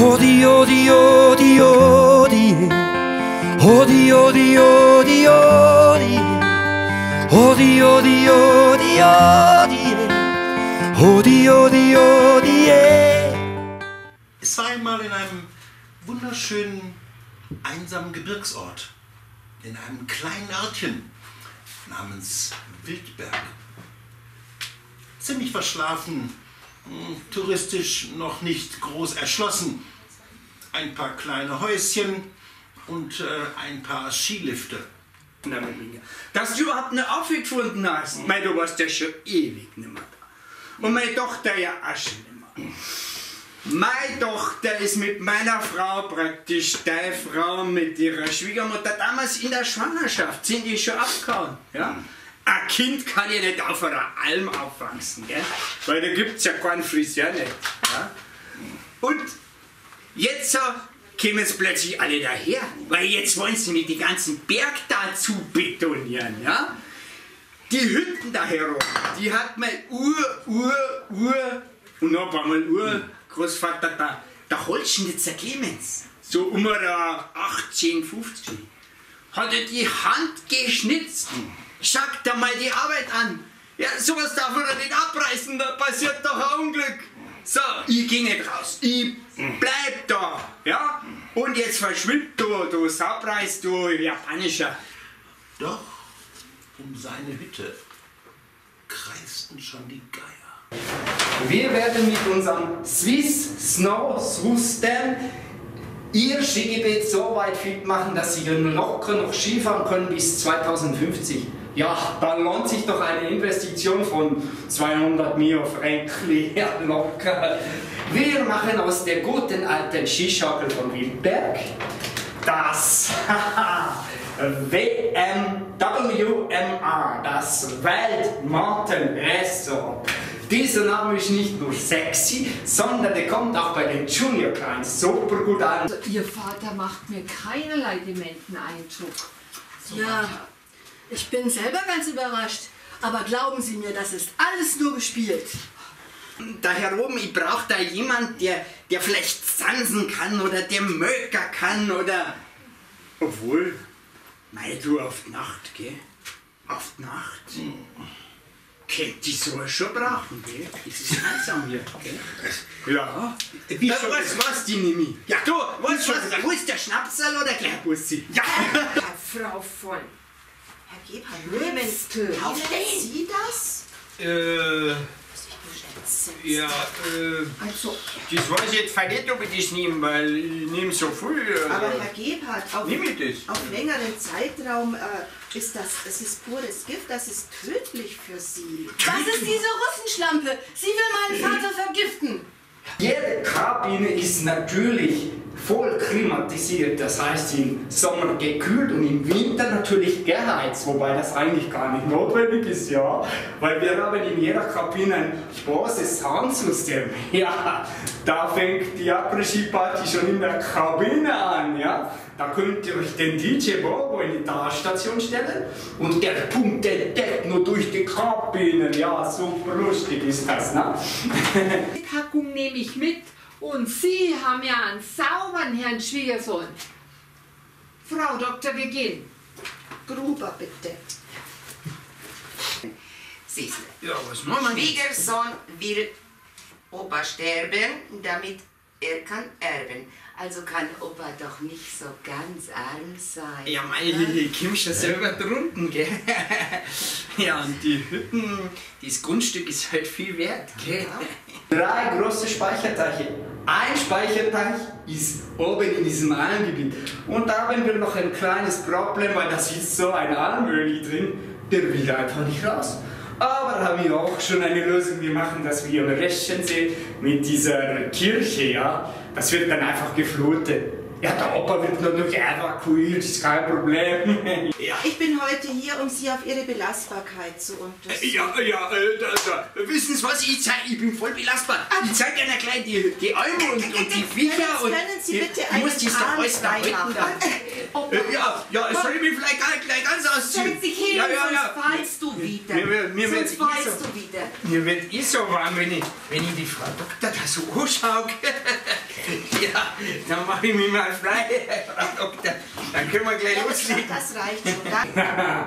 Odi, odi, odi, odi, odi, odi, odi, odi, odi, odi, odi, odi, odi, odi, odi, Es war einmal in einem wunderschönen, einsamen Gebirgsort, in einem kleinen Örtchen namens Wildberg. Ziemlich verschlafen, touristisch noch nicht groß erschlossen. Ein paar kleine Häuschen und äh, ein paar Skilifte. Mein Dass du überhaupt eine Aufweg gefunden hast. Mei, du warst ja schon ewig nimmer da. Und meine Tochter ja auch nimmer. Meine Tochter ist mit meiner Frau praktisch deine Frau mit ihrer Schwiegermutter damals in der Schwangerschaft sind die schon abgehauen. Ja? Ein Kind kann ja nicht auf einer Alm aufwachsen, gell? weil da gibt's ja keinen Friseur nicht. Ja? Und Jetzt so kommen es plötzlich alle daher, weil jetzt wollen sie mit die ganzen Berg dazu betonieren, ja? Die Hütten da herum, die hat mein Ur, Ur, Ur und noch einmal Ur, Großvater da, der Holzschnitzer Clemens, so um der 1850, hat er die Hand geschnitzt. Schaut da mal die Arbeit an. Ja, sowas darf man nicht abreißen, da passiert doch ein Unglück. So, ich geh nicht raus. Ich bleib da. Ja? Und jetzt verschwind du, du Saupreis, du Japanischer. Doch um seine Hütte kreisten schon die Geier. Wir werden mit unserem Swiss Snow System Ihr Skigebiet so weit fit machen, dass Sie locker noch Skifahren können bis 2050. Ja, dann lohnt sich doch eine Investition von 200 Mio Franken ja, locker. Wir machen aus der guten alten Skischaukel von Wildberg das WMWMR, das Wild Mountain Restaurant. Dieser Name ist nicht nur sexy, sondern der kommt auch bei den Junior Clients super gut an. Also, Ihr Vater macht mir keinerlei dementen Eindruck. So Ja, ich bin selber ganz überrascht. Aber glauben Sie mir, das ist alles nur gespielt. Da herum, ich brauche da jemand, der, der vielleicht sansen kann oder der Möker kann oder. Obwohl, mei, du auf die Nacht, gell? Auf die Nacht. Kennt die sowas schon brauchen, gell? Das ist einsam hier, gell? Ja. Wie Äh, schon was, was, die Nimi? Ja, du, was, was, wo ist der Schnapsal oder gleich Bussi? Ja! Frau von Herr Gebhardt, Möstel. Kennen Sie das? Äh, ja, äh, Also, Das weiß ich jetzt nicht, ob ich das nehme, weil ich nehme so viel. äh, Aber Herr Gebhardt, auf, auf längeren Zeitraum äh, ist das, es ist pures Gift, das ist tödlich für Sie. Was ist diese Russenschlampe? Sie will meinen Vater vergiften. Jede Kabine ist natürlich voll klimatisiert, das heißt im Sommer gekühlt und im Winter natürlich geheizt, wobei das eigentlich gar nicht notwendig ist, ja, weil wir haben in jeder Kabine ein großes Soundsystem. Ja, da fängt die Après-Ski-Party schon in der Kabine an, ja. Da könnt ihr euch den DJ Bobo in die Talstation stellen und der pumpt den Techno durch die Kabinen. Ja, super lustig ist das, ne? die Packung nehme ich mit und Sie haben ja einen sauberen Herrn Schwiegersohn. Frau Doktor, wir gehen. Gruber, bitte. Siehst du, Ja? Schwiegersohn will Opa sterben, damit er kann erben. Also kann Opa doch nicht so ganz arm sein. Ja, mei, kommst ja selber drunten, gell? Ja, und die Hütten, das Grundstück ist halt viel wert, gell? Drei große Speicherteiche. Ein Speicherteich ist oben in diesem Almgebiet. Und da haben wir noch ein kleines Problem, weil da ist so ein Almöli drin, der will einfach nicht raus. Aber haben wir auch schon eine Lösung. Wir machen das wie am Reschensee mit dieser Kirche, ja. Das wird dann einfach geflutet. Ja, der Opa wird natürlich evakuiert, ist kein Problem. ja. Ich bin heute hier, um Sie auf Ihre Belastbarkeit zu untersuchen. Ja, ja, äh, da, da. Wissen Sie was? Ich, zeig, ich bin voll belastbar. Ich zeig Ihnen gleich die, die und, und die Viecher. Können Sie die- bitte ich muss einen dies doch Arm alles frei behalten. machen. Da. Äh, ja, ja, soll ich mich vielleicht gleich, gleich ganz ausziehen? Setz dich hin, ja, ja, ja. sonst fallst du wieder. Mir wird- mir wird sonst eh fallst so- du wieder. Mir wird eh so warm, wenn ich, wenn ich die Frau Doktor da so anschaue. Ja, dann mache ich mich mal frei, Frau Doktor. Dann können wir gleich loslegen. Das reicht schon.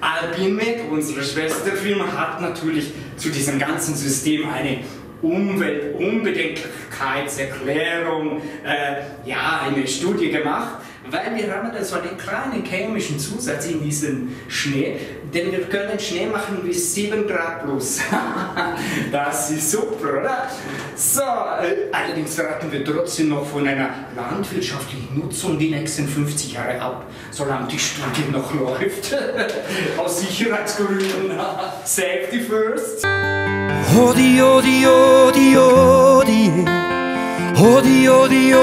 Albimed, unsere Schwesterfirma, hat natürlich zu diesem ganzen System eine Umweltunbedenklichkeitserklärung, äh, ja, eine Studie gemacht, weil wir haben da so einen kleinen chemischen Zusatz in diesen Schnee, denn wir können Schnee machen bis 7 Grad plus. das ist super, oder? So, äh, allerdings raten wir trotzdem noch von einer landwirtschaftlichen Nutzung die nächsten 50 Jahre ab, solange die Studie noch läuft. Aus Sicherheitsgründen. Safety first. Odi, odi, odi, odi. Odi, odi,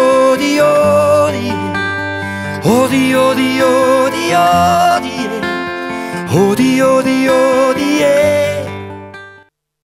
Odi, odi, odi, odi, odi, odi, odi, odi, odi,